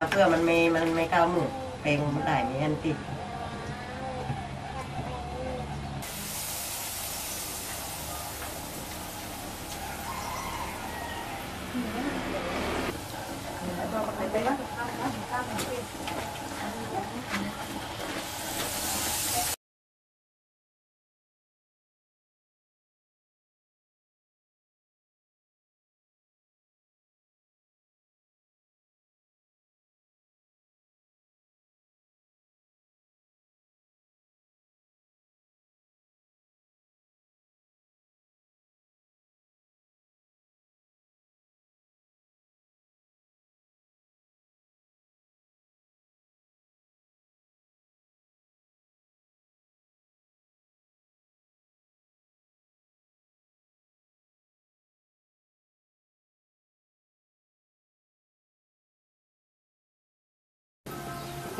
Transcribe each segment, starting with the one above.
เพื่อมันไม่มันไม่ก้าวมือเพลงมันได้มีอันติดไ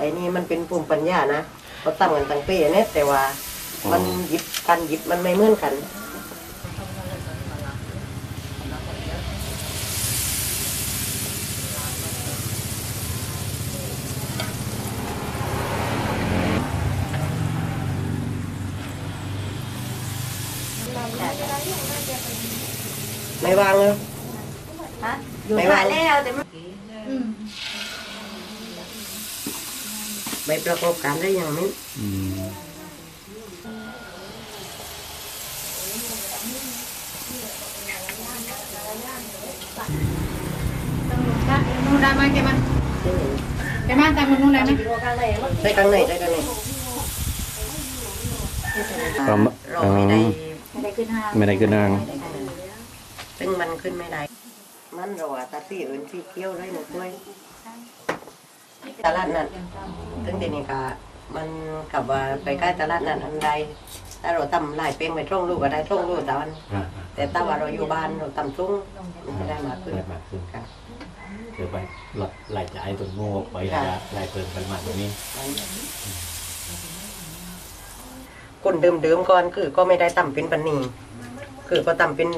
อ้นี่มันเป็นภูมิปัญญานะเขาตั้งกันตั้งปีเนี่ยแต่ว่ามันหยิบกันหยิบมันไม่เหมือนกันไม่วางเลยฮะอยู่ไม่ถ่าว่ายแล้วแต่มัน ไม่ประกอบการได้อย่างนี้อืมนู่นได้ไหมแกมันแกมันตามคนนู่นได้ไหมได้ครั้งไหนได้ครั้งไหนก็มเราไม่ได้ไม่ได้ขึ้นห้างไม่ได้ขึ้นนางซึ่งมันขึ้นไม่ได้มันเราอะตาตีอื่นที่เกี้ยวได้หมดด้วย ตลาดนั้นถึงเดี๋ยวนี้ก็มันกับว่าไปใกล้ตลาดนั้นอันใดถ้าเราทำลายเป็นไปท่องลูกก็ได้ท่องลูกแต่วันอ่าแต่ถ้าว่าเราอยู่บ้านเราทำทุ่งมันไม่ได้มากขึ้นได้มากขึ้นค่ะคือไปลดรายจ่ายตัวโง่ไปแล้วรายเพิ่มปริมาณตรงนี้คนเดิมๆก่อนคือก็ไม่ได้ทำเป็นปันนีคือก็ทำเป็น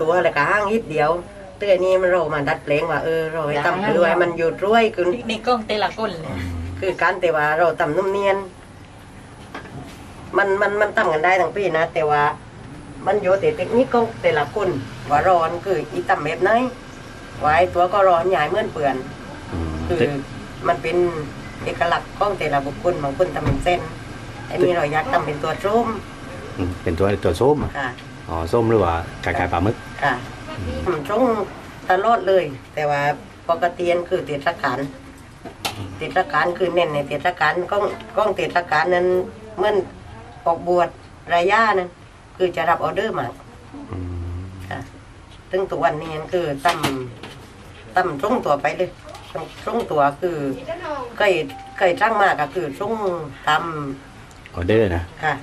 ตัวอะไรก็ห้างนิดเดียว เตื้อนี้มันเรามาดัดแปลงว่าเออเราให้ทำคือให้มันอยู่รวยขึ้นในกล้องเตละก้นเลยคือการแต่ว่าเราทำนุ่มเนียน มันมันมันทำกันได้ทั้งปีนะ แต่ว่า มันอยู่แต่เทคนิคของแต่ละคนว่าร้อนคืออีทำแบบไหนไว้ตัวก็ร้อนใหญ่เหมือนเปื่อนอืมคือมันเป็นเอกลักษณ์ของแต่ละบุคคลบางคนทำเป็นเส้นไอ้มีเราอยากทำเป็นตัวส้มอืมเป็นตัวตัวส้มอะค่ะอ๋อส้มหรือว่าคล้ายๆปลาหมึกค่ะ มันตรงตลอดเลย แต่ว่าปกติอันคือเทศกาลเทศกาลคือเน้นในเทศกาลก้องก้องเทศกาลนั้นเหมื่อนออกบวชรายานั้นคือจะรับออเดอร์มาอืมค่ะซึ่งตัววันนี้คือตั้มตั้มตรงตัวไปเลยตรงตรงตัวคือเคยเคยจ้างมากก็คือตรงทออเดอร์นะำค่ะ